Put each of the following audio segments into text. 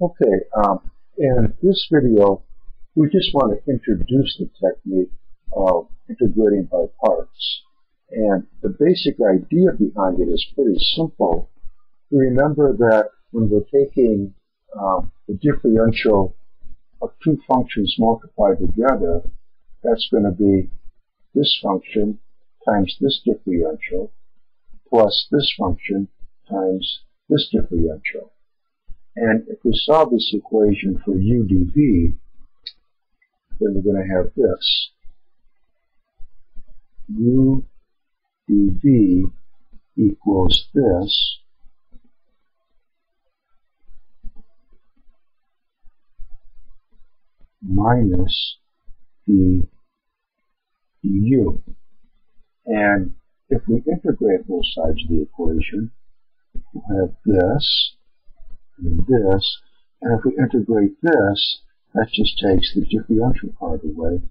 Okay, um, in this video, we just want to introduce the technique of integrating by parts. And the basic idea behind it is pretty simple. Remember that when we're taking um, the differential of two functions multiplied together, that's going to be this function times this differential plus this function times this differential. And if we solve this equation for u dv, then we're going to have this. u dv equals this minus the du. And if we integrate both sides of the equation, we'll have this and this. And if we integrate this, that just takes the differential part away.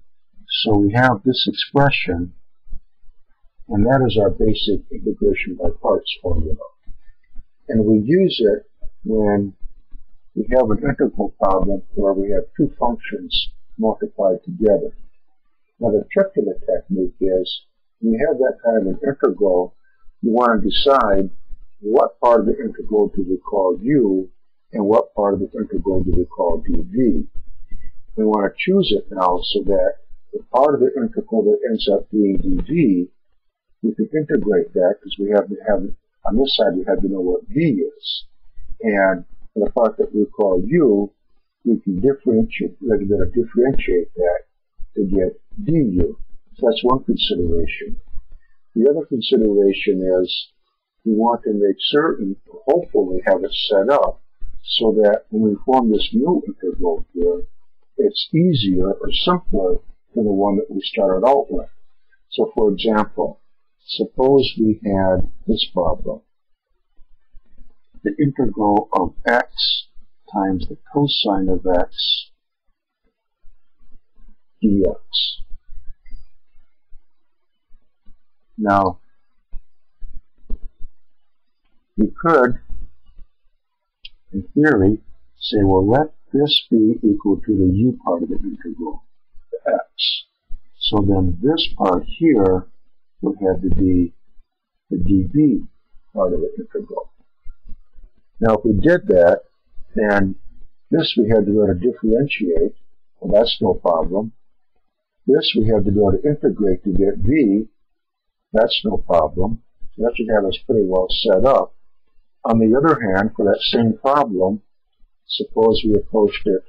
So we have this expression, and that is our basic integration by parts formula. And we use it when we have an integral problem where we have two functions multiplied together. Now the trick to the technique is, when you have that kind of an integral, you want to decide what part of the integral do we call u and what part of the integral do we call dv. We want to choose it now so that the part of the integral that ends up being dv, we can integrate that because we have to have, on this side we have to know what v is. And for the part that we call u, we can differentiate, we're to differentiate that to get du. So that's one consideration. The other consideration is we want to make certain, hopefully have it set up so that when we form this new integral here, it's easier or simpler than the one that we started out with. So for example, suppose we had this problem. The integral of x times the cosine of x dx. Now, we could in theory, say, well, let this be equal to the u part of the integral, the x. So then this part here would have to be the dv part of the integral. Now if we did that, then this we had to go to differentiate. Well, that's no problem. This we have to go to integrate to get v. That's no problem. So that should have us pretty well set up. On the other hand, for that same problem, suppose we approached it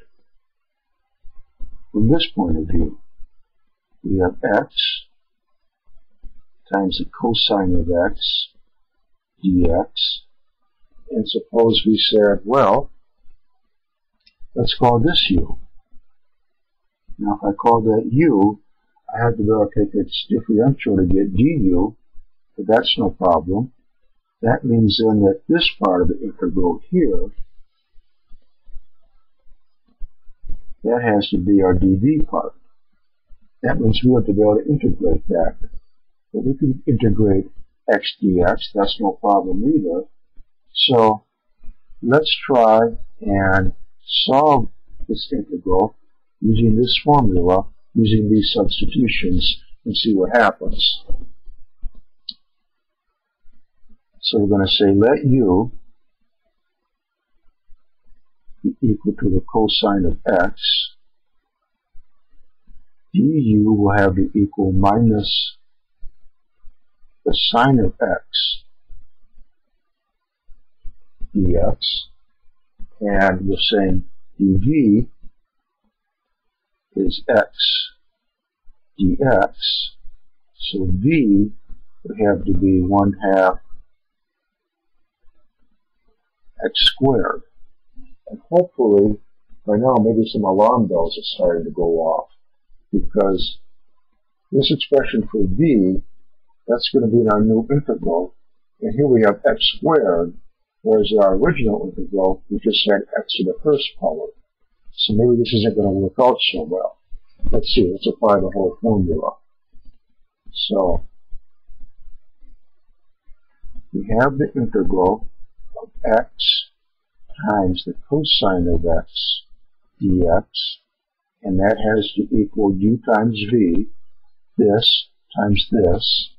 from this point of view. We have x times the cosine of x dx. And suppose we said, well, let's call this u. Now if I call that u, I have to go take its differential to get du, but that's no problem. That means then that this part of the integral here, that has to be our dv part. That means we have to be able to integrate that. But we can integrate x dx, that's no problem either. So let's try and solve this integral using this formula, using these substitutions, and see what happens. So we're going to say let u be equal to the cosine of x. du will have to equal minus the sine of x dx. And we're saying dv is x dx. So v would have to be 1 half x squared. And hopefully, by now, maybe some alarm bells are starting to go off because this expression for v, that's going to be in our new integral. And here we have x squared, whereas our original integral, we just had x to the first power. So maybe this isn't going to work out so well. Let's see, let's apply the whole formula. So, we have the integral of x times the cosine of x dx, and that has to equal u times v, this times this,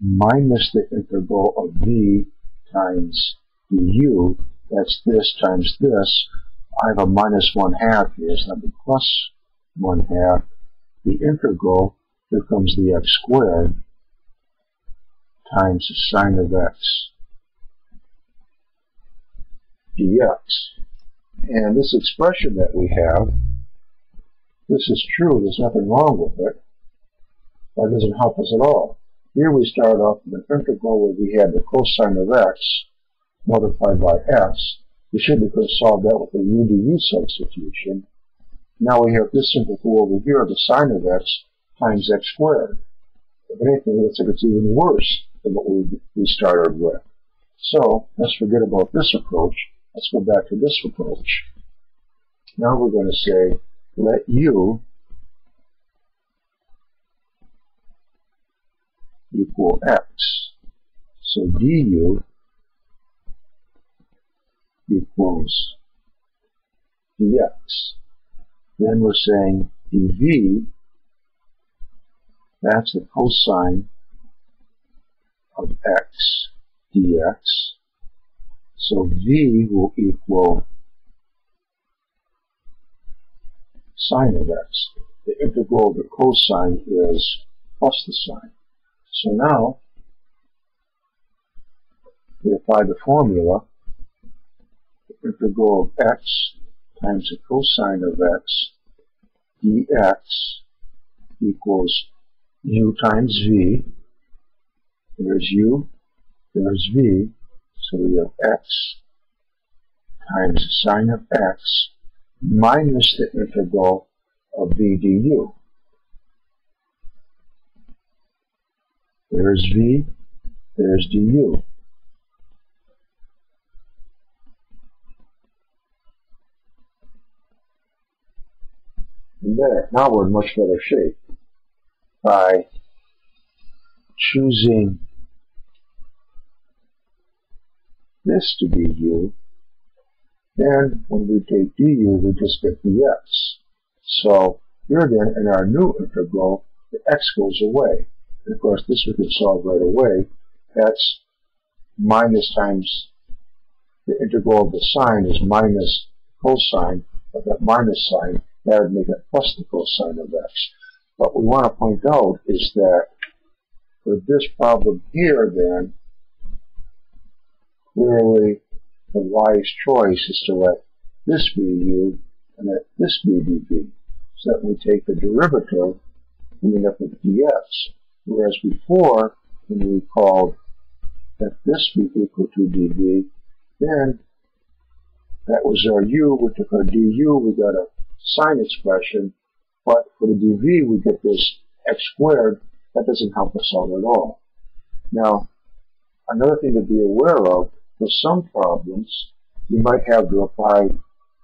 minus the integral of v times du, that's this times this. I have a minus 1 half here, so that'll be plus 1 half. The integral becomes the x squared times the sine of x dx. And this expression that we have, this is true, there's nothing wrong with it. That doesn't help us at all. Here we start off with an integral where we had the cosine of x multiplied by x. We should have solved that with a u du substitution. Now we have this integral over here, the sine of x times x squared. If anything, looks like it's even worse than what we, we started with. So let's forget about this approach. Let's go back to this approach. Now we're going to say, let u equal x. So du equals dx. Then we're saying dv, that's the cosine of x dx. So v will equal sine of x. The integral of the cosine is plus the sine. So now, we apply the formula, the integral of x times the cosine of x dx equals u times v. There's u, there's v, so we have x times sine of x minus the integral of v du. There's V, there's du. And there, now we're in much better shape by choosing this to be u, then when we take du, we just get dx. So here then, in our new integral, the x goes away. And of course, this we can solve right away. That's minus times the integral of the sine is minus cosine of that minus sign. That would make it plus the cosine of x. What we want to point out is that for this problem here, then, clearly the wise choice is to let this be u and let this be dv. So that we take the derivative, we end up with dx. Whereas before, when we called that this be equal to dv, then that was our u, we took our du, we got a sine expression, but for the dv we get this x squared, that doesn't help us out at all. Now, another thing to be aware of, for some problems, you might have to apply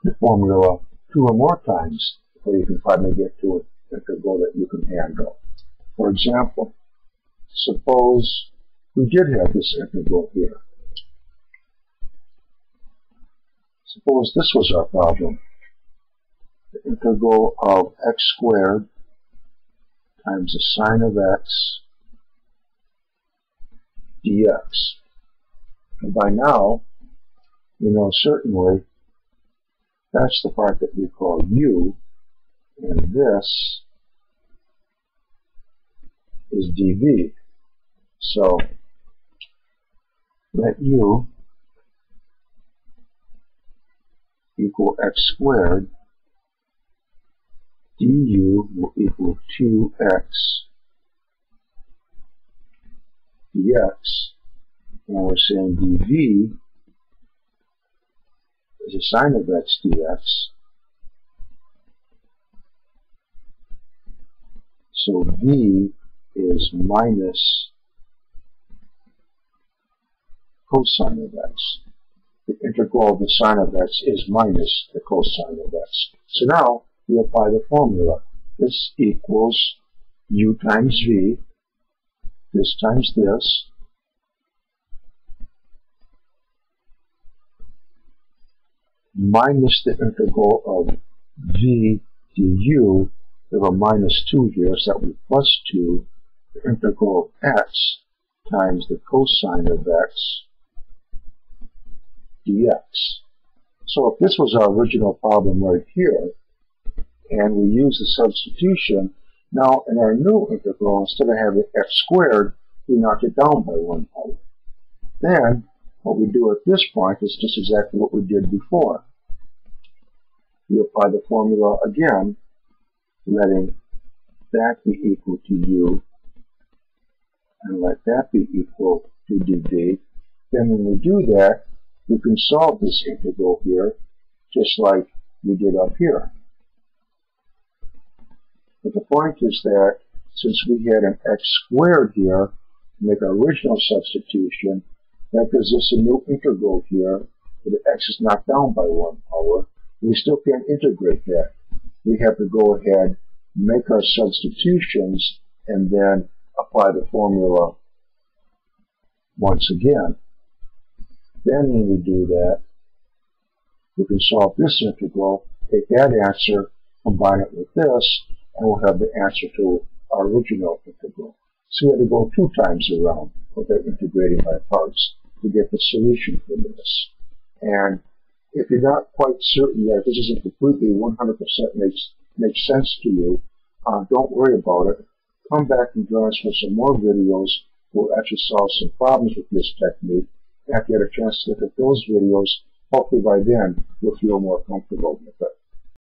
the formula two or more times before you can finally get to an integral that you can handle. For example, suppose we did have this integral here. Suppose this was our problem. Integral of x squared times the sine of x dx. And by now, you know certainly that's the part that we call u, and this is dv. So let u equal x squared, du will equal 2x dx, and we're saying dv is a sine of x dx, so v is minus cosine of x. The integral of the sine of x is minus the cosine of x. So now we apply the formula. This equals u times v this times this, minus the integral of v du, have a minus 2 here, so that would be plus 2, the integral of x times the cosine of x dx. So if this was our original problem right here, and we use the substitution, now in our new integral, instead of having f squared, we knock it down by one power. Then, what we do at this point is just exactly what we did before. We apply the formula again, letting that be equal to u, and let that be equal to dv. Then when we do that, we can solve this integral here, just like we did up here. But the point is that since we had an x squared here, make our original substitution, that gives us a new integral here, where the x is knocked down by one power. We still can't integrate that. We have to go ahead, make our substitutions, and then apply the formula once again. Then when we do that, we can solve this integral, take that answer, combine it with this, and we'll have the answer to our original integral. So we had to go two times around without integrating by parts to get the solution for this. And if you're not quite certain if this isn't completely 100% makes, makes sense to you, uh, don't worry about it. Come back and join us for some more videos. We'll actually solve some problems with this technique. After you get a chance to look at those videos, hopefully by then you'll feel more comfortable with it.